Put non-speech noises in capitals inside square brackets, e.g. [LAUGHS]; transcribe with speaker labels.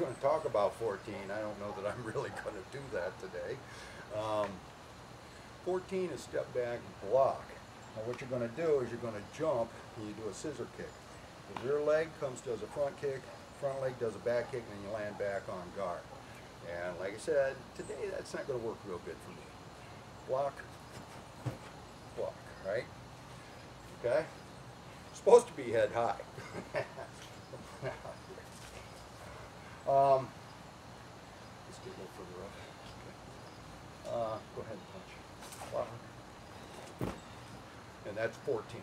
Speaker 1: going to talk about 14. I don't know that I'm [LAUGHS] really going to do that today. Um, 14 is step back block. Now what you're going to do is you're going to jump and you do a scissor kick. The rear leg comes does a front kick, front leg does a back kick, and then you land back on guard. And like I said, today that's not going to work real good for me. Block, block, right? Okay? Supposed to be head high. [LAUGHS] um, let's get a little further up. Okay. Uh, go ahead and punch. Block. And that's 14.